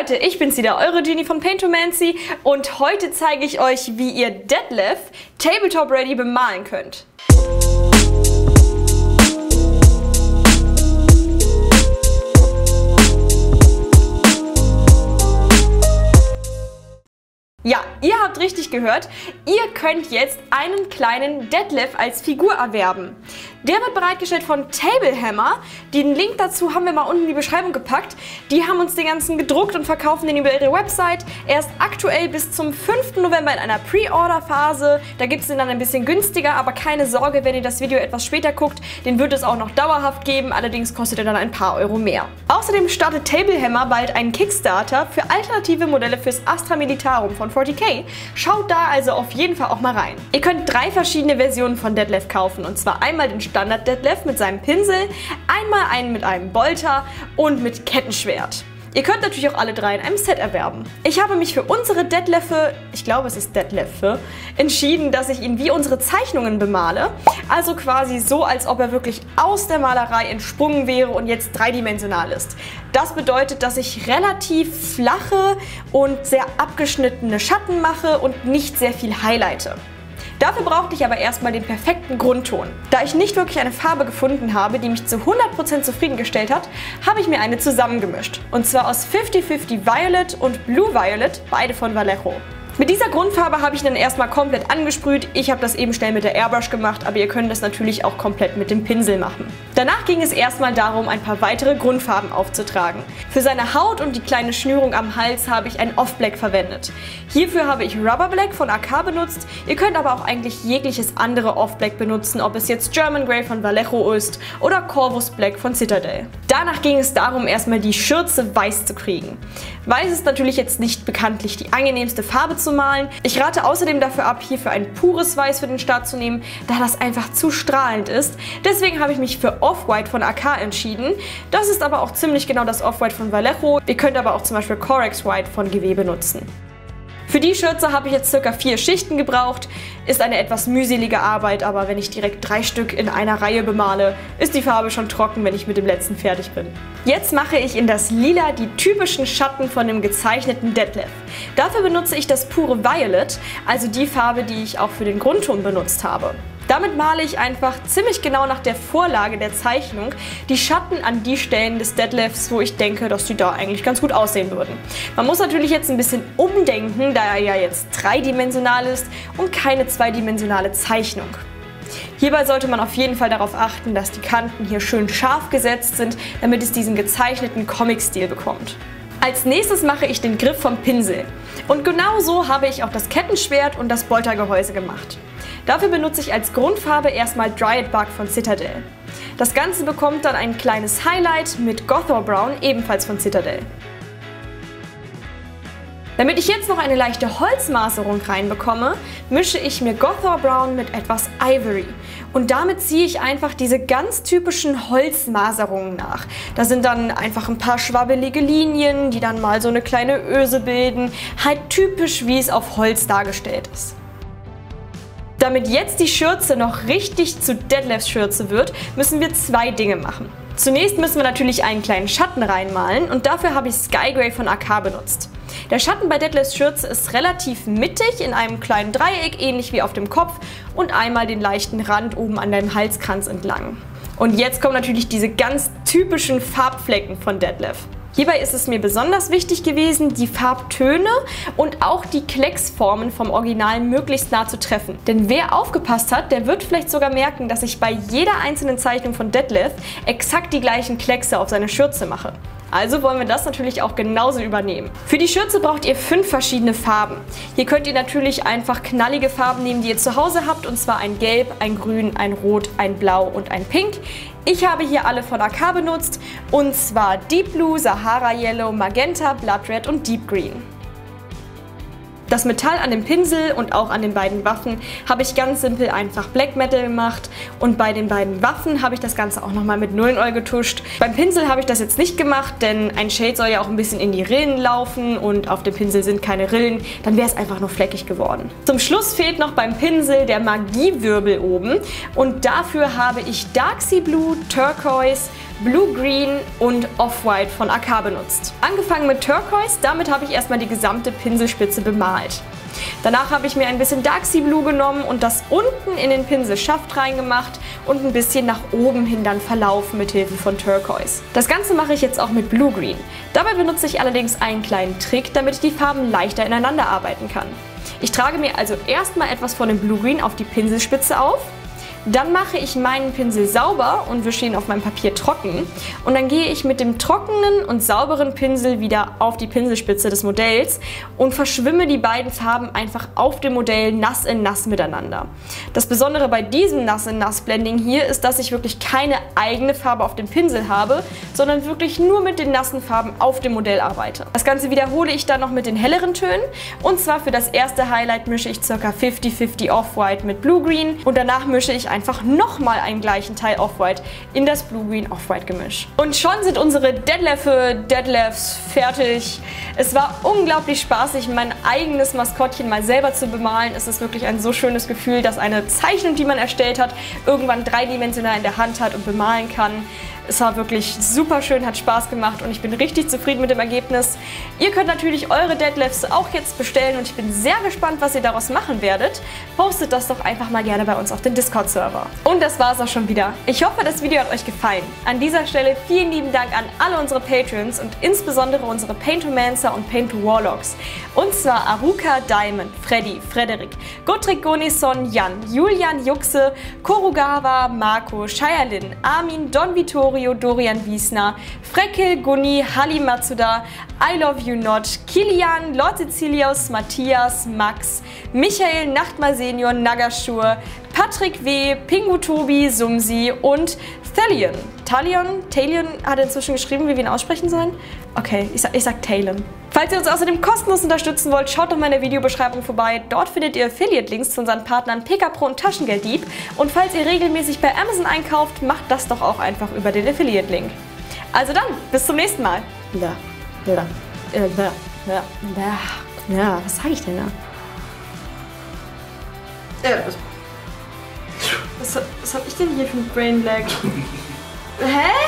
Leute, ich bin's wieder, eure Genie von Paintomancy und heute zeige ich euch, wie ihr Detlef Tabletop Ready bemalen könnt. Ja, ihr habt richtig gehört, ihr könnt jetzt einen kleinen Detlef als Figur erwerben. Der wird bereitgestellt von Tablehammer. Den Link dazu haben wir mal unten in die Beschreibung gepackt. Die haben uns den ganzen gedruckt und verkaufen den über ihre Website. Er ist aktuell bis zum 5. November in einer Pre-Order-Phase. Da gibt es den dann ein bisschen günstiger, aber keine Sorge, wenn ihr das Video etwas später guckt, den wird es auch noch dauerhaft geben, allerdings kostet er dann ein paar Euro mehr. Außerdem startet Tablehammer bald einen Kickstarter für alternative Modelle fürs Astra Militarum von 40k. Schaut da also auf jeden Fall auch mal rein. Ihr könnt drei verschiedene Versionen von Deadlift kaufen und zwar einmal den Standard Deadlift mit seinem Pinsel, einmal einen mit einem Bolter und mit Kettenschwert. Ihr könnt natürlich auch alle drei in einem Set erwerben. Ich habe mich für unsere Deadleffe, ich glaube es ist Deadleffe, entschieden, dass ich ihn wie unsere Zeichnungen bemale. Also quasi so, als ob er wirklich aus der Malerei entsprungen wäre und jetzt dreidimensional ist. Das bedeutet, dass ich relativ flache und sehr abgeschnittene Schatten mache und nicht sehr viel highlighte. Dafür brauchte ich aber erstmal den perfekten Grundton. Da ich nicht wirklich eine Farbe gefunden habe, die mich zu 100% zufriedengestellt hat, habe ich mir eine zusammengemischt. Und zwar aus 50-50 Violet und Blue Violet, beide von Vallejo. Mit dieser Grundfarbe habe ich dann erstmal komplett angesprüht. Ich habe das eben schnell mit der Airbrush gemacht, aber ihr könnt das natürlich auch komplett mit dem Pinsel machen. Danach ging es erstmal darum, ein paar weitere Grundfarben aufzutragen. Für seine Haut und die kleine Schnürung am Hals habe ich ein Off-Black verwendet. Hierfür habe ich Rubber Black von AK benutzt. Ihr könnt aber auch eigentlich jegliches andere Off-Black benutzen, ob es jetzt German Grey von Vallejo ist oder Corvus Black von Citadel. Danach ging es darum, erstmal die Schürze weiß zu kriegen. Weiß ist natürlich jetzt nicht bekanntlich die angenehmste Farbe zu malen. Ich rate außerdem dafür ab, hierfür ein pures Weiß für den Start zu nehmen, da das einfach zu strahlend ist. Deswegen habe ich mich für Off-White von AK entschieden. Das ist aber auch ziemlich genau das Off-White von Vallejo. Ihr könnt aber auch zum Beispiel Corex White von GW benutzen. Für die Schürze habe ich jetzt circa vier Schichten gebraucht. Ist eine etwas mühselige Arbeit, aber wenn ich direkt drei Stück in einer Reihe bemale, ist die Farbe schon trocken, wenn ich mit dem letzten fertig bin. Jetzt mache ich in das Lila die typischen Schatten von dem gezeichneten Detlef. Dafür benutze ich das pure Violet, also die Farbe, die ich auch für den Grundton benutzt habe. Damit male ich einfach ziemlich genau nach der Vorlage der Zeichnung die Schatten an die Stellen des Deadlifts, wo ich denke, dass die da eigentlich ganz gut aussehen würden. Man muss natürlich jetzt ein bisschen umdenken, da er ja jetzt dreidimensional ist und keine zweidimensionale Zeichnung. Hierbei sollte man auf jeden Fall darauf achten, dass die Kanten hier schön scharf gesetzt sind, damit es diesen gezeichneten Comic-Stil bekommt. Als nächstes mache ich den Griff vom Pinsel. Und genau so habe ich auch das Kettenschwert und das Boltergehäuse gemacht. Dafür benutze ich als Grundfarbe erstmal Dryad Bark von Citadel. Das Ganze bekommt dann ein kleines Highlight mit Gothor Brown, ebenfalls von Citadel. Damit ich jetzt noch eine leichte Holzmaserung reinbekomme, mische ich mir Gothor Brown mit etwas Ivory. Und damit ziehe ich einfach diese ganz typischen Holzmaserungen nach. Da sind dann einfach ein paar schwabbelige Linien, die dann mal so eine kleine Öse bilden. Halt typisch, wie es auf Holz dargestellt ist. Damit jetzt die Schürze noch richtig zu Deadlifts Schürze wird, müssen wir zwei Dinge machen. Zunächst müssen wir natürlich einen kleinen Schatten reinmalen und dafür habe ich Sky Grey von AK benutzt. Der Schatten bei Deadlifts Schürze ist relativ mittig in einem kleinen Dreieck, ähnlich wie auf dem Kopf und einmal den leichten Rand oben an deinem Halskranz entlang. Und jetzt kommen natürlich diese ganz typischen Farbflecken von Deadlift. Hierbei ist es mir besonders wichtig gewesen, die Farbtöne und auch die Klecksformen vom Original möglichst nah zu treffen. Denn wer aufgepasst hat, der wird vielleicht sogar merken, dass ich bei jeder einzelnen Zeichnung von Deadlift exakt die gleichen Kleckse auf seine Schürze mache. Also wollen wir das natürlich auch genauso übernehmen. Für die Schürze braucht ihr fünf verschiedene Farben. Hier könnt ihr natürlich einfach knallige Farben nehmen, die ihr zu Hause habt, und zwar ein Gelb, ein Grün, ein Rot, ein Blau und ein Pink. Ich habe hier alle von AK benutzt, und zwar Deep Blue, Sahara Yellow, Magenta, Blood Red und Deep Green. Das Metall an dem Pinsel und auch an den beiden Waffen habe ich ganz simpel einfach Black Metal gemacht und bei den beiden Waffen habe ich das Ganze auch nochmal mit Nullenöl getuscht. Beim Pinsel habe ich das jetzt nicht gemacht, denn ein Shade soll ja auch ein bisschen in die Rillen laufen und auf dem Pinsel sind keine Rillen, dann wäre es einfach nur fleckig geworden. Zum Schluss fehlt noch beim Pinsel der Magiewirbel oben und dafür habe ich Dark Sea Blue, Turquoise, Blue Green und Off-White von AK benutzt. Angefangen mit Turquoise, damit habe ich erstmal die gesamte Pinselspitze bemalt. Danach habe ich mir ein bisschen Dark Sea Blue genommen und das unten in den Pinselschaft reingemacht und ein bisschen nach oben hin dann verlaufen mit Hilfe von Turquoise. Das Ganze mache ich jetzt auch mit Blue Green. Dabei benutze ich allerdings einen kleinen Trick, damit ich die Farben leichter ineinander arbeiten kann. Ich trage mir also erstmal etwas von dem Blue Green auf die Pinselspitze auf dann mache ich meinen Pinsel sauber und wische ihn auf meinem Papier trocken. Und dann gehe ich mit dem trockenen und sauberen Pinsel wieder auf die Pinselspitze des Modells und verschwimme die beiden Farben einfach auf dem Modell nass in nass miteinander. Das Besondere bei diesem nass in nass Blending hier ist, dass ich wirklich keine eigene Farbe auf dem Pinsel habe, sondern wirklich nur mit den nassen Farben auf dem Modell arbeite. Das Ganze wiederhole ich dann noch mit den helleren Tönen und zwar für das erste Highlight mische ich ca. 50-50 Off-White mit Blue Green und danach mische ich einfach nochmal einen gleichen Teil Off-White in das Blue-Green Off-White Gemisch. Und schon sind unsere Deadleffe Deadlefs fertig. Es war unglaublich spaßig, mein eigenes Maskottchen mal selber zu bemalen. Es ist wirklich ein so schönes Gefühl, dass eine Zeichnung, die man erstellt hat, irgendwann dreidimensional in der Hand hat und bemalen kann. Es war wirklich super schön, hat Spaß gemacht und ich bin richtig zufrieden mit dem Ergebnis. Ihr könnt natürlich eure Deadlifts auch jetzt bestellen und ich bin sehr gespannt, was ihr daraus machen werdet. Postet das doch einfach mal gerne bei uns auf den Discord-Server. Und das war es auch schon wieder. Ich hoffe, das Video hat euch gefallen. An dieser Stelle vielen lieben Dank an alle unsere Patrons und insbesondere unsere Paintomancer und Paint-to-Warlocks. Und zwar Aruka Diamond, Freddy, Frederik, Gottrik Gonison, Jan, Julian Juxe, Korugawa, Marco, Shirlin, Armin, Don Vittorio, Mario, Dorian Wiesner, Freckel, Gunni, Halli Matsuda, I Love You Not, Kilian, Lord Cecilius, Matthias, Max, Michael, Nachtmal Senior, Nagashur, Patrick W., Pingu Tobi, Sumsi und Thalion. Talion? Talion hat inzwischen geschrieben, wie wir ihn aussprechen sollen? Okay, ich sag, ich sag Talon. Falls ihr uns außerdem kostenlos unterstützen wollt, schaut doch mal in der Videobeschreibung vorbei. Dort findet ihr Affiliate-Links zu unseren Partnern PKPro und Taschengelddieb. Und falls ihr regelmäßig bei Amazon einkauft, macht das doch auch einfach über den Affiliate-Link. Also dann, bis zum nächsten Mal. Ja, ja, ja, ja, ja, ja was sage ich denn da? Ja, was, was, was hab ich denn hier für ein Brain Lag? Hey!